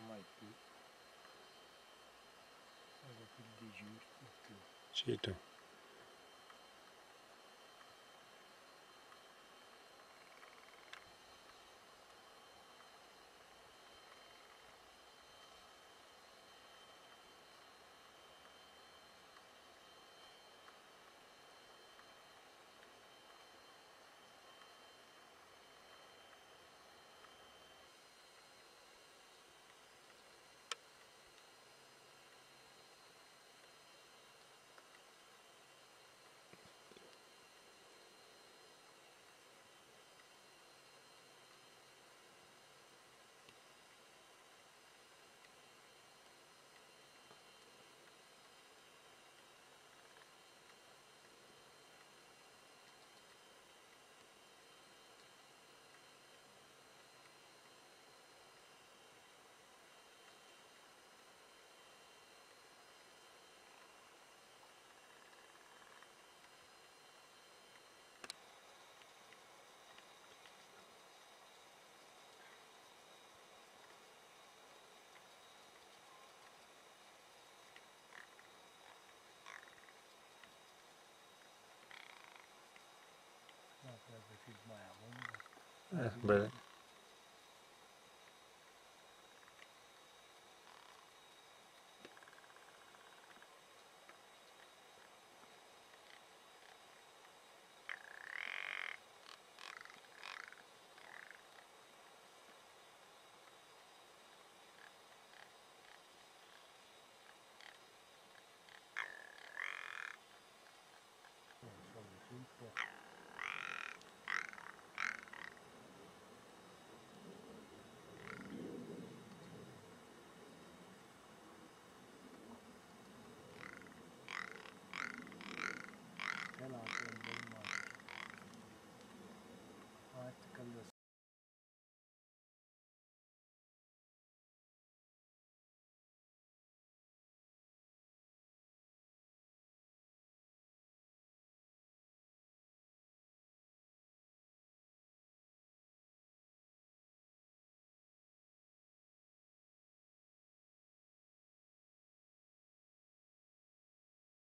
Maipu. Era filho de Justo. Tito. Não, Eh, That's.